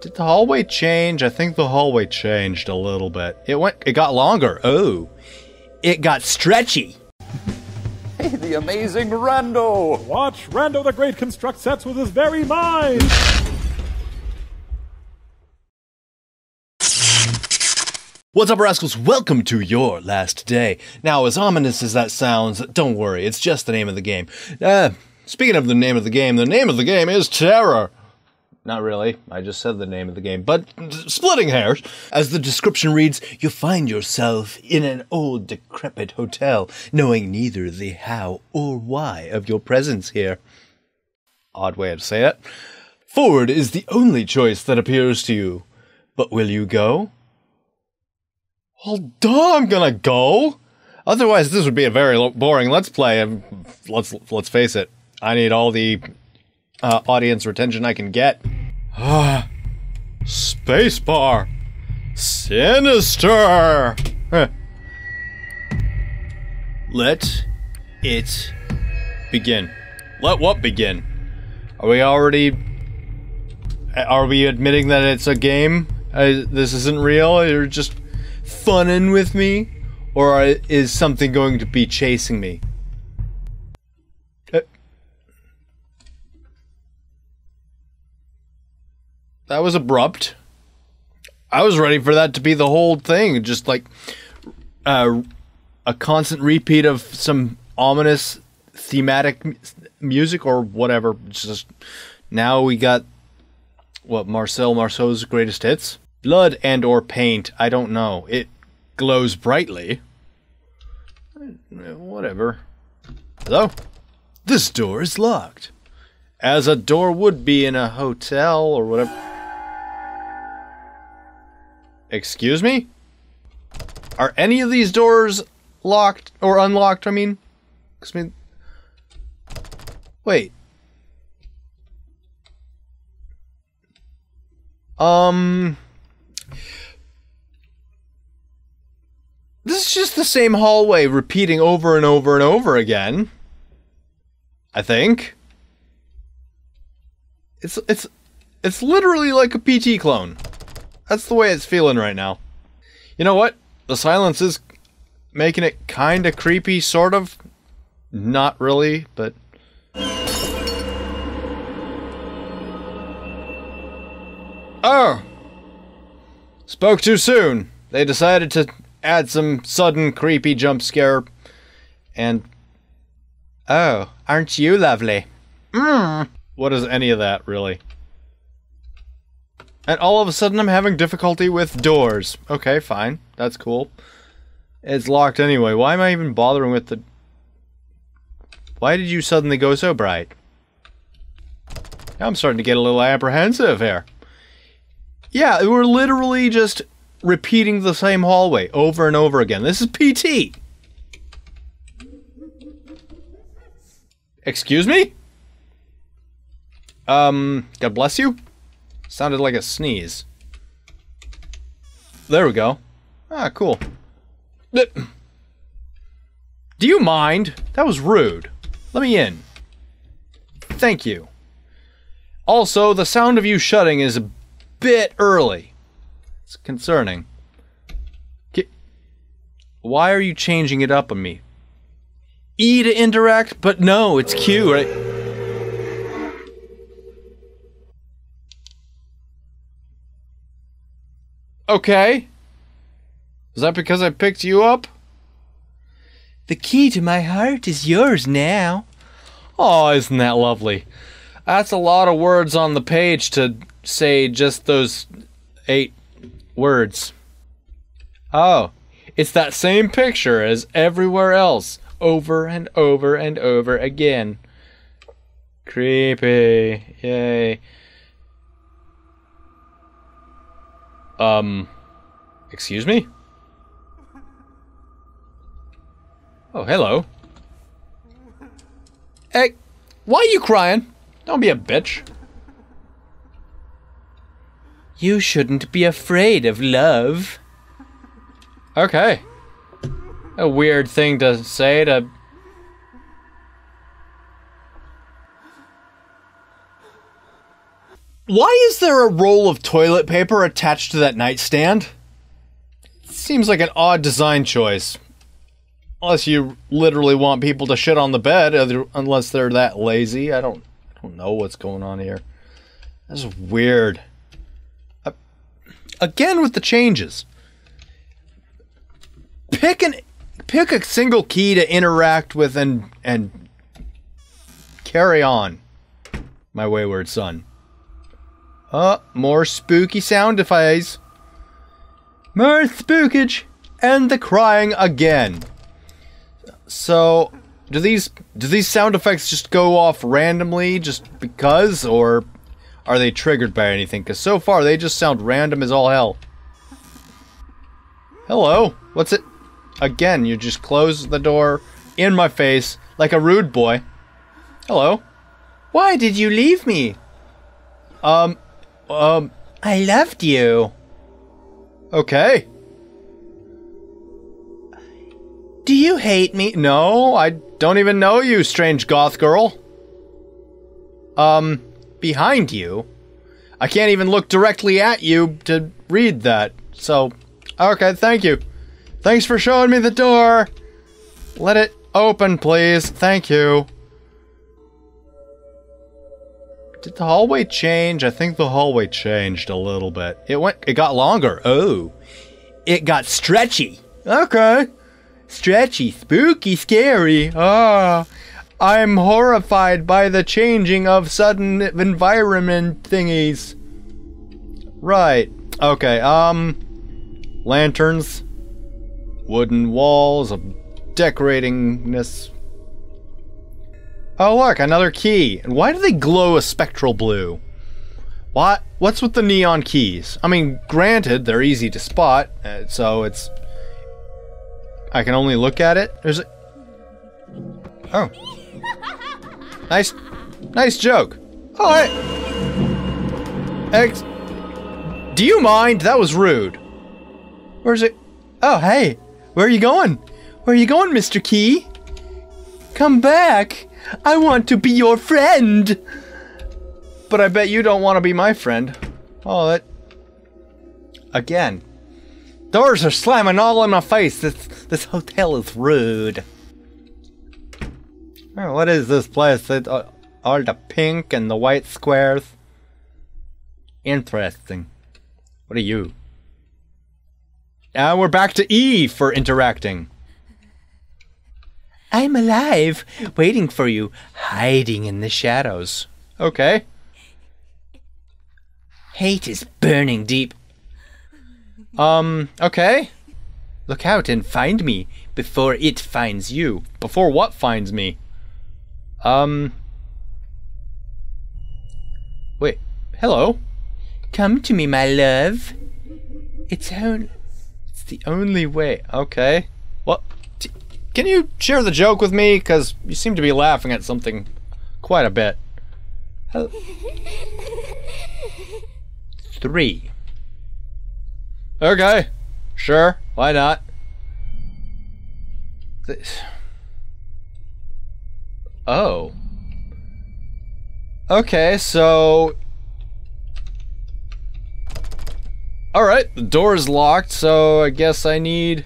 Did the hallway change? I think the hallway changed a little bit. It went it got longer. Oh. It got stretchy. Hey, the unAmazing Rando! Watch Rando the Great construct sets with his very mind! What's up, rascals? Welcome to your last day. Now, as ominous as that sounds, don't worry, it's just the name of the game. Uh, speaking of the name of the game, the name of the game is Terror. Not really, I just said the name of the game, but splitting hairs. As the description reads, you find yourself in an old, decrepit hotel, knowing neither the how or why of your presence here. Odd way to say it. Forward is the only choice that appears to you. But will you go? Well, duh, I'm gonna go. Otherwise, this would be a very boring Let's Play. And let's let's face it, I need all the uh, audience retention I can get. Ah, spacebar, sinister. Let it begin. Let what begin? Are we already? Are we admitting that it's a game? Uh, this isn't real. You're just funning with me, or is something going to be chasing me? That was abrupt. I was ready for that to be the whole thing, just like uh, a constant repeat of some ominous thematic music or whatever. Just now we got what Marcel Marceau's greatest hits, blood and or paint. I don't know. It glows brightly. Eh, Whatever. Hello. This door is locked, as a door would be in a hotel or whatever. Excuse me? Are any of these doors locked or unlocked? I mean, I mean, wait. Um, this is just the same hallway repeating over and over and over again. I think. It's it's it's literally like a PT clone. That's the way it's feeling right now. You know what? The silence is making it kind of creepy, sort of. Not really, but. Oh! Spoke too soon. They decided to add some sudden creepy jump scare. And. Oh, aren't you lovely? Mmm. What is any of that, really? And all of a sudden, I'm having difficulty with doors. Okay, fine. That's cool. It's locked anyway. Why am I even bothering with the. Why did you suddenly go so bright? I'm starting to get a little apprehensive here. Yeah, we're literally just repeating the same hallway over and over again. This is PT. Excuse me? Um, God bless you? Sounded like a sneeze. There we go. Ah, cool. Do you mind? That was rude. Let me in. Thank you. Also, the sound of you shutting is a bit early. It's concerning. Why are you changing it up on me? E to interact, but no, it's Q, right? Okay. Is that because I picked you up? The key to my heart is yours now. Oh, isn't that lovely? That's a lot of words on the page to say just those eight words. Oh, it's that same picture as everywhere else, over and over and over again. Creepy. Yay. Um, excuse me? Oh, hello. Hey, why are you crying? Don't be a bitch. You shouldn't be afraid of love. Okay. A weird thing to say to. Why is there a roll of toilet paper attached to that nightstand? Seems like an odd design choice. Unless you literally want people to shit on the bed, unless they're that lazy. I don't, I don't know what's going on here. That's weird. Uh, again with the changes. Pick an, pick a single key to interact with and and carry on. My wayward son. Uh, more spooky sound effects. More spookage. And the crying again. So, do these do these sound effects just go off randomly just because, or are they triggered by anything? Because so far they just sound random as all hell. Hello, what's it? Again, you just close the door in my face like a rude boy. Hello. Why did you leave me? Um, um, I loved you. Okay. Do you hate me? No, I don't even know you, strange goth girl. Um, behind you? I can't even look directly at you to read that. So, okay, thank you. Thanks for showing me the door. Let it open, please. Thank you. Did the hallway change? I think the hallway changed a little bit. It went it got longer. Oh. It got stretchy. Okay. Stretchy, spooky, scary. Ah. I'm horrified by the changing of sudden environment thingies. Right. Okay. Um lanterns, wooden walls of decoratingness. Oh look, another key. And why do they glow a spectral blue? What? What's with the neon keys? I mean, granted, they're easy to spot, uh, so it's. I can only look at it. There's a. Oh. Nice, nice joke. All right. Ex. Do you mind? That was rude. Where's it? Oh, hey. Where are you going? Where are you going, Mr. Key? Come back. I want to be your friend. But I bet you don't want to be my friend. Oh, that. Again. Doors are slamming all in my face. This this hotel is rude. Oh, what is this place? It, uh, all the pink and the white squares. Interesting. What are you? And we're back to E for interacting. I'm alive, waiting for you, hiding in the shadows. Okay. Hate is burning deep. Um, okay. Look out and find me before it finds you. Before what finds me? Um. Wait, hello? Come to me, my love. It's on. It's the only way. Okay. What? Can you share the joke with me? Because you seem to be laughing at something quite a bit. Three. Okay. Sure. Why not? This. Oh. Okay, so. Alright, the door is locked, so I guess I need.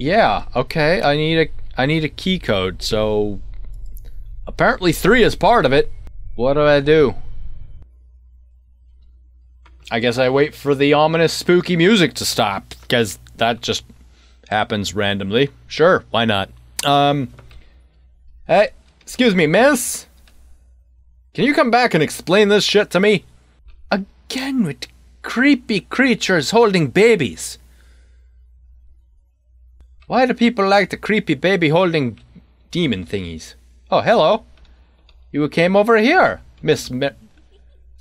Yeah, okay, I need a I need a key code, so apparently 3 is part of it. What do I do? I guess I wait for the ominous spooky music to stop cuz that just happens randomly. Sure, why not? Um Hey, excuse me, miss? Can you come back and explain this shit to me? Again with creepy creatures holding babies. Why do people like the creepy baby holding demon thingies? Oh, hello. You came over here, Miss Mi-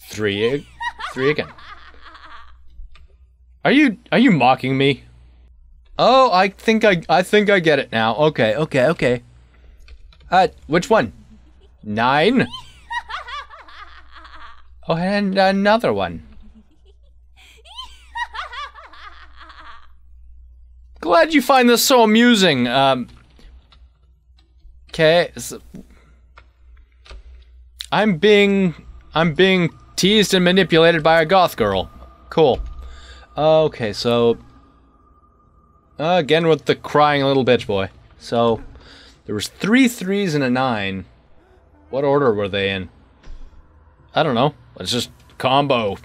Three, three again. Are you are you mocking me? Oh, I think I I think I get it now. Okay, okay, okay. Uh, which one? Nine. Oh, and another one. Glad you find this so amusing. Um. Okay. I'm being I'm being teased and manipulated by a goth girl. Cool. Okay, so uh, again with the crying little bitch boy. So there was three threes and a nine. What order were they in? I don't know. Let's just combo.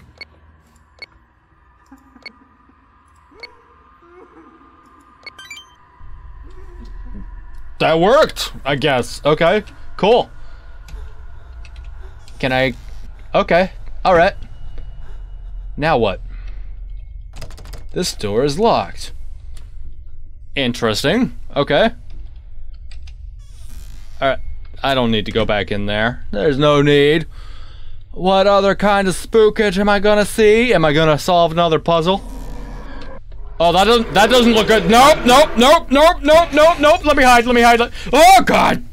That worked, I guess. Okay, cool. Can I... Okay, alright. Now what? This door is locked. Interesting. Okay. Alright, I don't need to go back in there. There's no need. What other kind of spookage am I gonna see? Am I gonna solve another puzzle? Oh, that doesn't that doesn't look good. Nope, nope, nope, nope, nope, nope, nope. Let me hide. Let me hide. Oh God.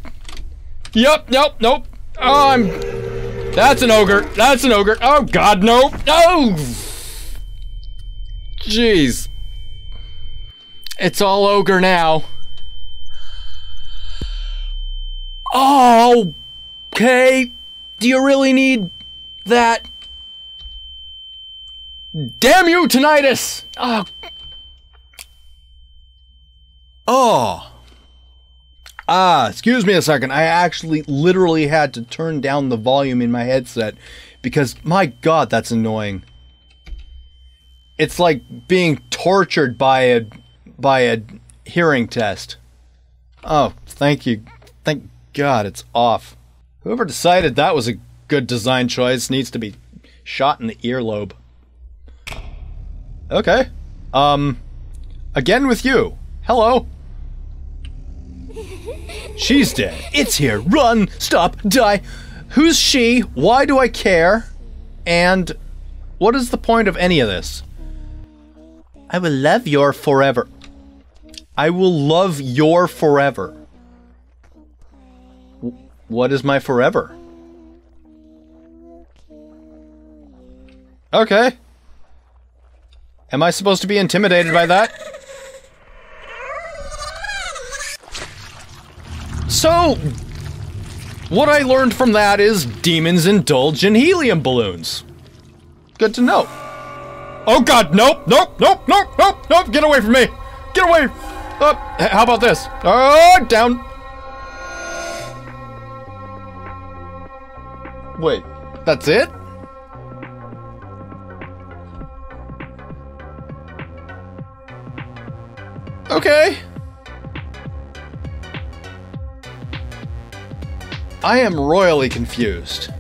Yep, nope, nope. Oh, I'm. That's an ogre. That's an ogre. Oh God, nope. No. Jeez. It's all ogre now. Oh. Okay. Do you really need that? Damn you, tinnitus! Oh, Oh. Ah, excuse me a second. I actually literally had to turn down the volume in my headset because my god, that's annoying. It's like being tortured by a by a hearing test. Oh, thank you. Thank God it's off. Whoever decided that was a good design choice needs to be shot in the earlobe. Okay. Um again with you. Hello. She's dead. It's here. Run, stop, die. Who's she? Why do I care? And what is the point of any of this? I will love your forever. I will love your forever. What is my forever? Okay. Am I supposed to be intimidated by that? So, what I learned from that is demons indulge in helium balloons. Good to know. Oh god, nope, nope, nope, nope, nope, nope, get away from me! Get away! Uh, how about this? Oh, down. Wait, that's it? Okay. I am royally confused.